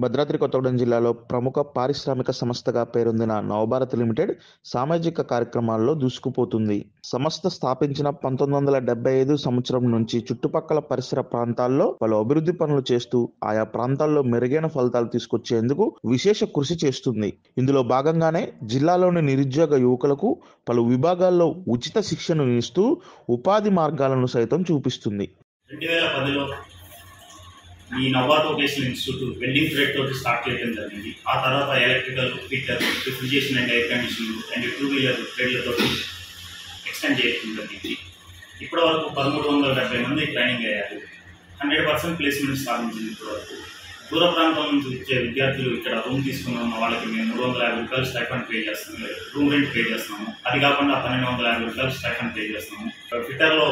భద్రాద్రి కొత్తగూడెం జిల్లాలో ప్రముఖ పారిశ్రామిక సంస్థగా పేరొందిన నవభారత్ లిమిటెడ్ సామాజిక కార్యక్రమాల్లో దూసుకుపోతుంది. సంస్థ స్థాపించిన పంతొమ్మిది వందల డెబ్బై ఐదు సంవత్సరం నుంచి చుట్టుపక్కల పరిసర ప్రాంతాల్లో పలు అభివృద్ధి పనులు చేస్తూ ఆయా ప్రాంతాల్లో మెరుగైన ఫలితాలు తీసుకొచ్చేందుకు విశేష కృషి చేస్తుంది. ఇందులో భాగంగానే జిల్లాలోని నిరుద్యోగ యువకులకు పలు విభాగాల్లో ఉచిత శిక్షణ ఇస్తూ ఉపాధి మార్గాలను సైతం చూపిస్తుంది. రెండు వేల పదిలో ఈ నవాత్ వొకేషనల్ ఇన్స్టిట్యూట్ వెల్డింగ్ థ్రెడ్ తోటి స్టార్ట్ చేయడం జరిగింది. ఆ తర్వాత electrical fitter refrigeration and air condition and two wheeler థ్రెడ్లతో extend చేయడం జరిగింది. ఇప్పటి వరకు పదమూడు వందల డెబ్బై మంది ట్రైనింగ్ అయ్యారు. హండ్రెడ్ పర్సెంట్ ప్లేస్మెంట్ సాధించింది ఇప్పటి వరకు. దూర ప్రాంతం నుంచి వచ్చే విద్యార్థులు ఇక్కడ రూమ్ తీసుకున్న ఉన్న వాళ్ళకి మేము మూడు వందల యాభై రూపాయలు స్టైఫండ్ పే చేస్తాము రూమ్ రెంట్ పే చేస్తాము. అది కాకుండా పన్నెండు వందల యాభై రూపాయలు స్టైఫండ్ పే చేస్తాము. ట్విట్టర్లో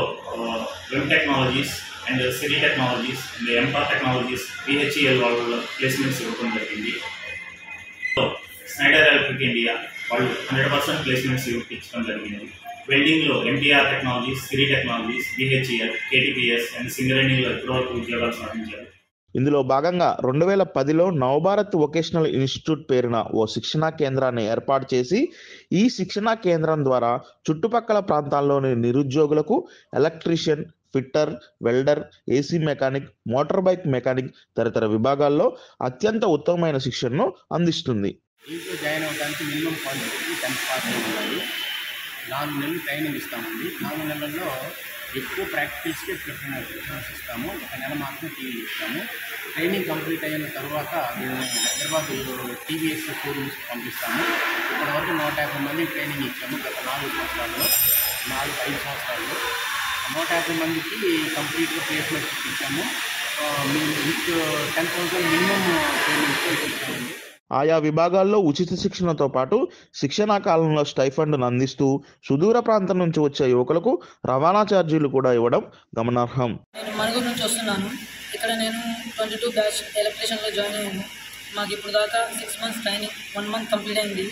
web technologies and city technologies and ఎంపా technologies పిహెచ్ఈఎల్ వాళ్ళ ప్లేస్మెంట్స్ ఇవ్వడం జరిగింది. సో స్నైడర్ ఎలక్ట్రిక్ ఇండియా వాళ్ళు హండ్రెడ్ పర్సెంట్ ప్లేస్మెంట్స్ ఇవ్వడం జరిగింది. వెల్డింగ్లో ఎంటీఆర్ టెక్నాలజీస్ సిరీ టెక్నాలజీస్ బిహెచ్ఈఎల్ కేటీపీఎస్ అండ్ సింగరేణిలో ఇప్పటివరకు ఉద్యోగాలు సాధించారు. ఇందులో భాగంగా రెండు వేల పదిలో నవభారత్ వొకేషనల్ ఇన్స్టిట్యూట్ పేరున ఓ శిక్షణా కేంద్రాన్ని ఏర్పాటు చేసి ఈ శిక్షణా కేంద్రం ద్వారా చుట్టుపక్కల ప్రాంతాల్లోని నిరుద్యోగులకు electrician fitter welder AC mechanic motor bike mechanic తదితర విభాగాల్లో అత్యంత ఉత్తమమైన శిక్షణను అందిస్తుంది. దీంట్లో జాయిన్ అవ్వడానికి మినిమం క్వాలిఫికేషన్ టెన్త్ పాస్ నాలుగు నెలలు ట్రైనింగ్ ఇస్తామండి. నాలుగు నెలల్లో ఎక్కువ ప్రాక్టికల్స్కే ప్రిఫరెన్స్ ఇస్తాము. ఒక నెల మాత్రం టీవీ ఇస్తాము. ట్రైనింగ్ కంప్లీట్ అయిన తర్వాత మేము హైదరాబాద్ టీవీఎస్ షోరూమ్స్ పంపిస్తాము. ఇప్పటివరకు నూట యాభై మంది ట్రైనింగ్ ఇచ్చాము గత నాలుగు సంవత్సరాల్లో నాలుగు ఐదు సంవత్సరాల్లో. నూట యాభై మందికి కంప్లీట్గా ప్లేస్మెంట్ ఇచ్చాము. విత్ టెన్ థౌసండ్ మినిమం పేమెంట్తో ఇచ్చామండి ఆయా విభాగాల్లో ఉచిత శిక్షణతో పాటు శిక్షణా కాలంలో స్టైఫండ్ను అందిస్తూ సుదూర ప్రాంతం నుంచి వచ్చే యువకులకు రవాణా ఛార్జీలు కూడా ఇవ్వడం గమనార్హం. నేను మణుగూరు నుంచి వస్తున్నాను. ఇక్కడ నేను ట్వంటీ టూ బ్యాచ్ ఎలక్ట్రీషియన్లో జాయిన్ అయ్యాను. మాకు ఇప్పుడు దాకా six months training one month complete అయింది.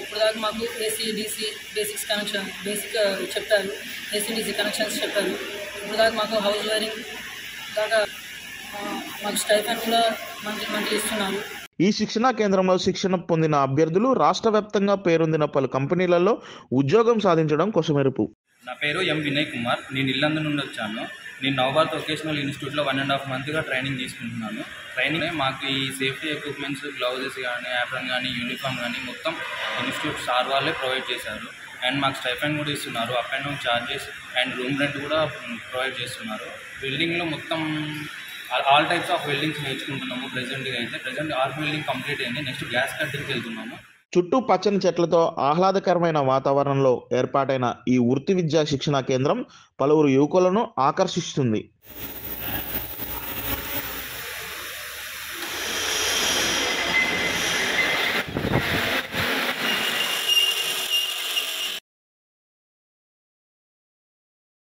ఇప్పుడు దాకా మాకు AC DC basics connection basic చెప్పారు ఏసీ డీసీ కనెక్షన్స్ చెప్పారు ఇప్పుడు దాకా మాకు హౌస్ వైరింగ్ దాకా మాకు స్టైఫన్ కూడా మంత్లీ మంత్లీ ఇస్తున్నారు. ఈ శిక్షణా కేంద్రంలో శిక్షణ పొందిన అభ్యర్థులు రాష్ట్ర వ్యాప్తంగా పేరొందిన పలు కంపెనీలలో ఉద్యోగం సాధించడం కొసమెరుపు. నా పేరు ఎం వినయ్ కుమార్. నేను ఇల్లందు నుండి వచ్చాను. నేను నవభారత్ వొకేషనల్ ఇన్స్టిట్యూట్లో వన్ అండ్ హాఫ్ మంత్గా ట్రైనింగ్ తీసుకుంటున్నాను. ట్రైనింగ్ మాకు ఈ సేఫ్టీ ఎక్విప్మెంట్స్ గ్లౌజెస్ కానీ యాప్రన్ కానీ యూనిఫామ్ కానీ మొత్తం ఇన్స్టిట్యూట్ సార్ వాళ్ళే ప్రొవైడ్ చేశారు. అండ్ మాకు స్టైఫండ్ కూడా ఇస్తున్నారు up and down charges and room rent కూడా ప్రొవైడ్ చేస్తున్నారు. బిల్డింగ్లో మొత్తం ఆల్ టైప్స్ ఆఫ్ వెల్డింగ్స్ నేర్చుకుంటున్నాము. ప్రెజెంట్గా అయితే ప్రెజెంట్ ఆర్ వెల్డింగ్ కంప్లీట్ అయింది. నెక్స్ట్ గ్యాస్ కట్టింగ్కి వెళ్తున్నాము. చుట్టూ పచ్చని చెట్లతో ఆహ్లాదకరమైన వాతావరణంలో ఏర్పాటైన ఈ వృత్తి విద్యా శిక్షణా కేంద్రం పలువురు యువకులను ఆకర్షిస్తుంది.